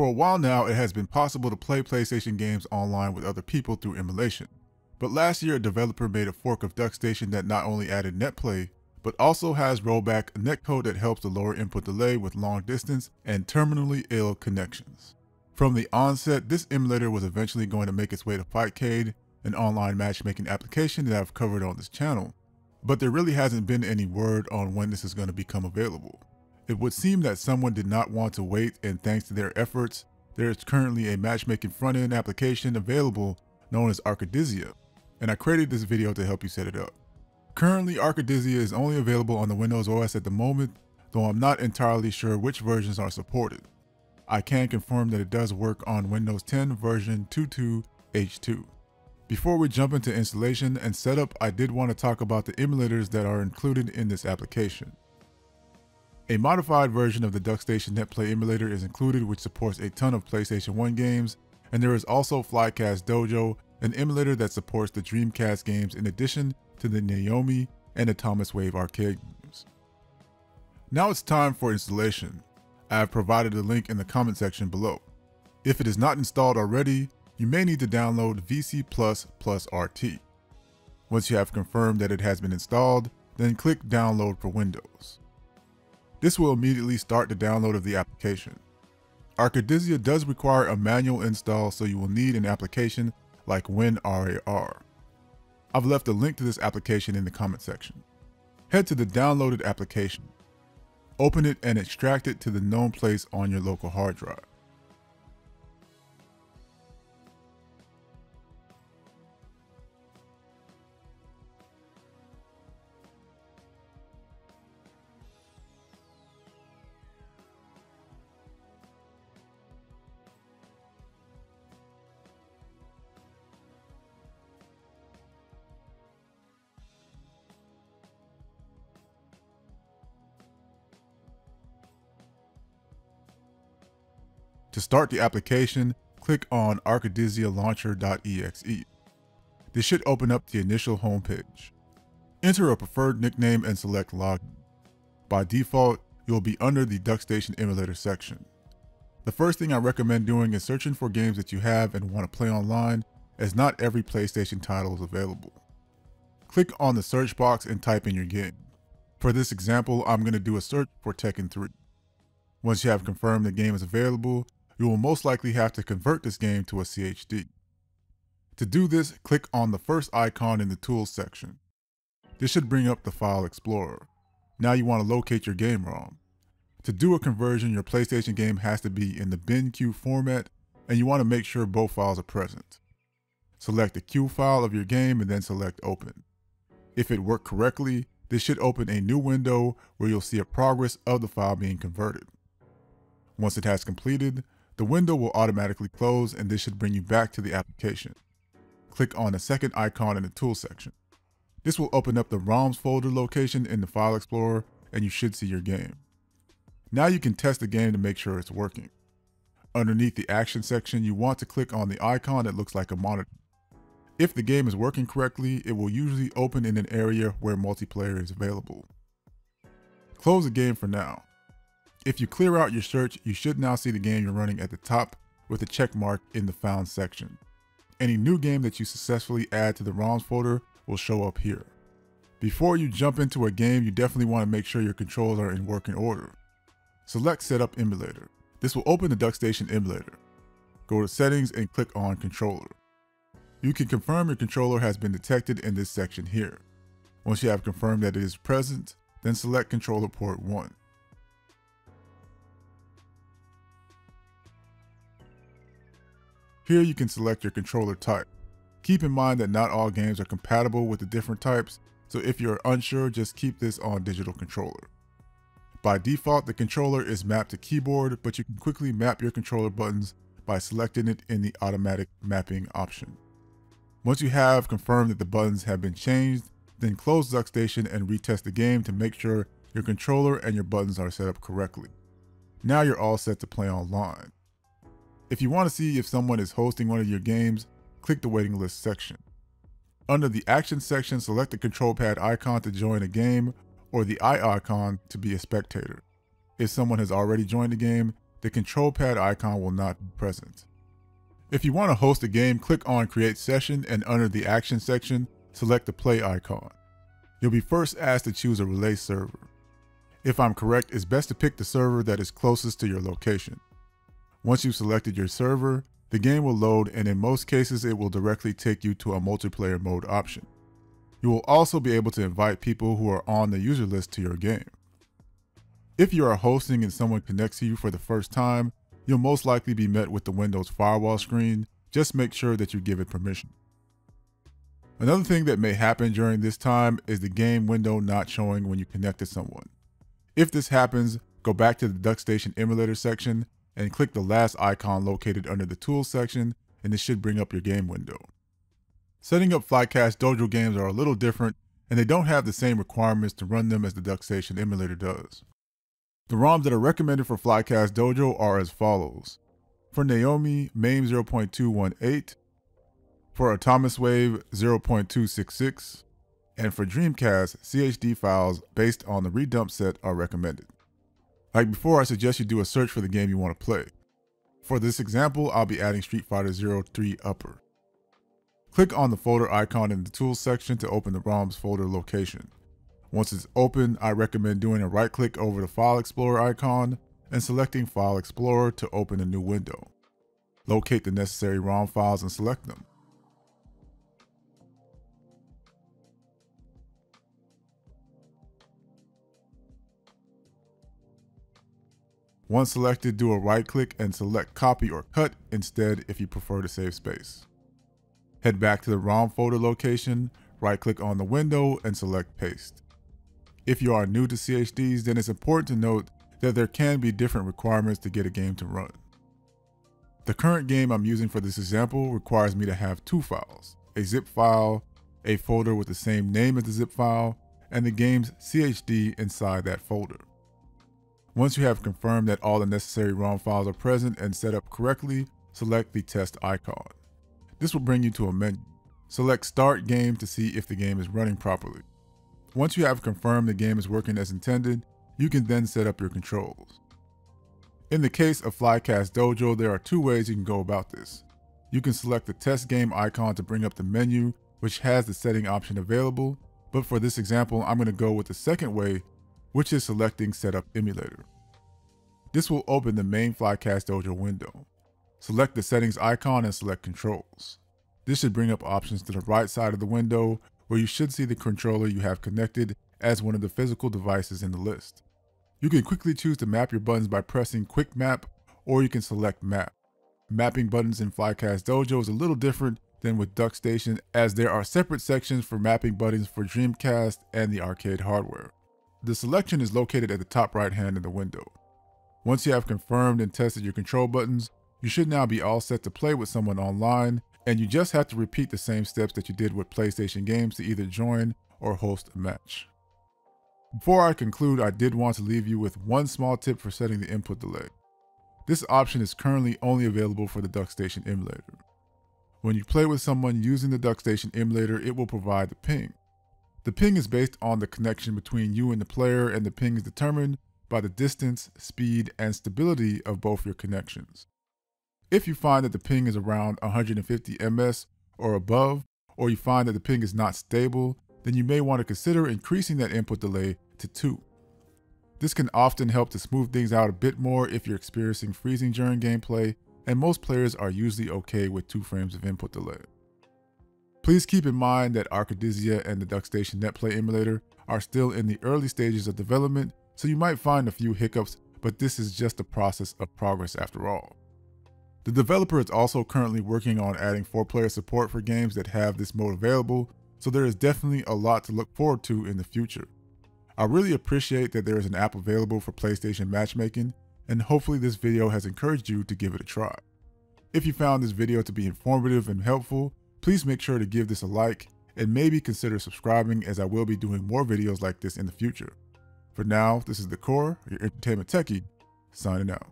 For a while now, it has been possible to play PlayStation games online with other people through emulation. But last year, a developer made a fork of DuckStation that not only added netplay, but also has rollback netcode that helps to lower input delay with long distance and terminally ill connections. From the onset, this emulator was eventually going to make its way to Fightcade, an online matchmaking application that I've covered on this channel, but there really hasn't been any word on when this is going to become available. It would seem that someone did not want to wait and thanks to their efforts, there is currently a matchmaking front-end application available known as Arkadyzja, and I created this video to help you set it up. Currently, Arkadyzja is only available on the Windows OS at the moment, though I'm not entirely sure which versions are supported. I can confirm that it does work on Windows 10 version 22H2. Before we jump into installation and setup, I did want to talk about the emulators that are included in this application. A modified version of the DuckStation NetPlay emulator is included which supports a ton of PlayStation 1 games, and there is also Flycast Dojo, an emulator that supports the Dreamcast games in addition to the Naomi and the Atomiswave arcade games. Now it's time for installation. I have provided a link in the comment section below. If it is not installed already, you may need to download VC Plus RT. Once you have confirmed that it has been installed, then click Download for Windows. This will immediately start the download of the application. Arkadyzja does require a manual install so you will need an application like WinRAR. I've left a link to this application in the comment section. Head to the downloaded application. Open it and extract it to the known place on your local hard drive. To start the application, click on arkadyzjalauncher.exe. This should open up the initial homepage. Enter a preferred nickname and select Login. By default, you will be under the DuckStation emulator section. The first thing I recommend doing is searching for games that you have and want to play online, as not every PlayStation title is available. Click on the search box and type in your game. For this example, I'm going to do a search for Tekken 3. Once you have confirmed the game is available, you will most likely have to convert this game to a CHD. To do this, click on the first icon in the Tools section. This should bring up the File Explorer. Now you want to locate your game ROM. To do a conversion, your PlayStation game has to be in the BIN/CUE format, and you want to make sure both files are present. Select the CUE file of your game and then select Open. If it worked correctly, this should open a new window where you'll see a progress of the file being converted. Once it has completed, the window will automatically close and this should bring you back to the application. Click on the second icon in the Tools section. This will open up the ROMs folder location in the File Explorer and you should see your game. Now you can test the game to make sure it's working. Underneath the Action section, you want to click on the icon that looks like a monitor. If the game is working correctly, it will usually open in an area where multiplayer is available. Close the game for now. If you clear out your search, you should now see the game you're running at the top with a check mark in the found section. Any new game that you successfully add to the ROMs folder will show up here. Before you jump into a game, you definitely want to make sure your controls are in working order. Select Setup Emulator. This will open the DuckStation emulator. Go to Settings and click on Controller. You can confirm your controller has been detected in this section here. Once you have confirmed that it is present, then select Controller Port 1. Here you can select your controller type. Keep in mind that not all games are compatible with the different types, so if you're unsure, just keep this on digital controller. By default, the controller is mapped to keyboard, but you can quickly map your controller buttons by selecting it in the automatic mapping option. Once you have confirmed that the buttons have been changed, then close DuckStation and retest the game to make sure your controller and your buttons are set up correctly. Now you're all set to play online. If you want to see if someone is hosting one of your games, click the waiting list section. Under the action section, select the control pad icon to join a game or the eye icon to be a spectator. If someone has already joined the game, the control pad icon will not be present. If you want to host a game, click on Create Session and under the Action section, select the Play icon. You'll be first asked to choose a relay server. If I'm correct, it's best to pick the server that is closest to your location. Once you've selected your server, the game will load and in most cases it will directly take you to a multiplayer mode option. You will also be able to invite people who are on the user list to your game. If you are hosting and someone connects to you for the first time, you'll most likely be met with the Windows firewall screen. Just make sure that you give it permission. Another thing that may happen during this time is the game window not showing when you connect to someone. If this happens, go back to the DuckStation emulator section and click the last icon located under the Tools section and it should bring up your game window. Setting up Flycast Dojo games are a little different and they don't have the same requirements to run them as the DuckStation emulator does. The ROMs that are recommended for Flycast Dojo are as follows. For Naomi, MAME 0.218, for Atomiswave 0.266, and for Dreamcast, CHD files based on the redump set are recommended. Like before, I suggest you do a search for the game you want to play. For this example, I'll be adding Street Fighter Zero 3 Upper. Click on the folder icon in the Tools section to open the ROM's folder location. Once it's open, I recommend doing a right click over the File Explorer icon and selecting File Explorer to open a new window. Locate the necessary ROM files and select them. Once selected, do a right click and select copy or cut instead if you prefer to save space. Head back to the ROM folder location, right click on the window and select paste. If you are new to CHDs, then it's important to note that there can be different requirements to get a game to run. The current game I'm using for this example requires me to have two files, a zip file, a folder with the same name as the zip file, and the game's CHD inside that folder. Once you have confirmed that all the necessary ROM files are present and set up correctly, select the test icon. This will bring you to a menu. Select Start Game to see if the game is running properly. Once you have confirmed the game is working as intended, you can then set up your controls. In the case of Flycast Dojo, there are two ways you can go about this. You can select the test game icon to bring up the menu, which has the setting option available, but for this example, I'm going to go with the second way which is selecting Setup Emulator. This will open the main Flycast Dojo window. Select the settings icon and select controls. This should bring up options to the right side of the window where you should see the controller you have connected as one of the physical devices in the list. You can quickly choose to map your buttons by pressing Quick Map or you can select Map. Mapping buttons in Flycast Dojo is a little different than with DuckStation as there are separate sections for mapping buttons for Dreamcast and the arcade hardware. The selection is located at the top right hand of the window. Once you have confirmed and tested your control buttons, you should now be all set to play with someone online, and you just have to repeat the same steps that you did with PlayStation games to either join or host a match. Before I conclude, I did want to leave you with one small tip for setting the input delay. This option is currently only available for the DuckStation emulator. When you play with someone using the DuckStation emulator, it will provide the ping. The ping is based on the connection between you and the player, and the ping is determined by the distance, speed, and stability of both your connections. If you find that the ping is around 150 ms or above, or you find that the ping is not stable, then you may want to consider increasing that input delay to 2. This can often help to smooth things out a bit more if you're experiencing freezing during gameplay, and most players are usually okay with 2 frames of input delay. Please keep in mind that Arkadyzja and the DuckStation NetPlay emulator are still in the early stages of development, so you might find a few hiccups, but this is just a process of progress after all. The developer is also currently working on adding 4-player support for games that have this mode available, so there is definitely a lot to look forward to in the future. I really appreciate that there is an app available for PlayStation matchmaking, and hopefully this video has encouraged you to give it a try. If you found this video to be informative and helpful, Please make sure to give this a like and maybe consider subscribing as I will be doing more videos like this in the future. For now, this is The Core, your entertainment techie, signing out.